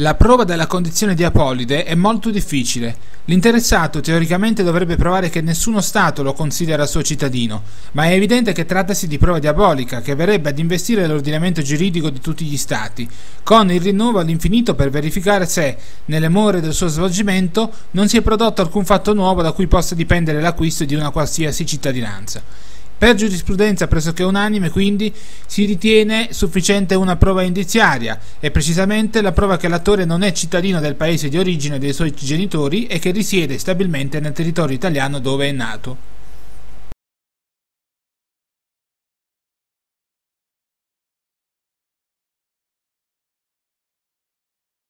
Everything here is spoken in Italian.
La prova della condizione di apolide è molto difficile. L'interessato teoricamente dovrebbe provare che nessuno Stato lo considera suo cittadino, ma è evidente che trattasi di prova diabolica che verrebbe ad investire l'ordinamento giuridico di tutti gli Stati, con il rinnovo all'infinito per verificare se, nelle more del suo svolgimento, non si è prodotto alcun fatto nuovo da cui possa dipendere l'acquisto di una qualsiasi cittadinanza. Per giurisprudenza pressoché unanime, quindi, si ritiene sufficiente una prova indiziaria, e precisamente la prova che l'attore non è cittadino del paese di origine dei suoi genitori e che risiede stabilmente nel territorio italiano dove è nato.